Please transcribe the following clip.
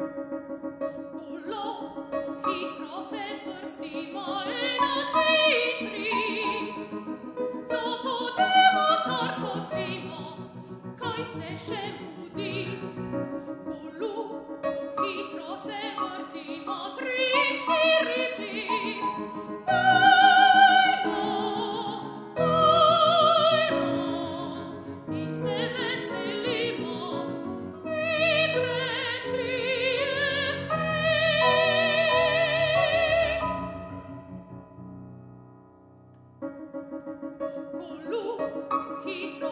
He crosses He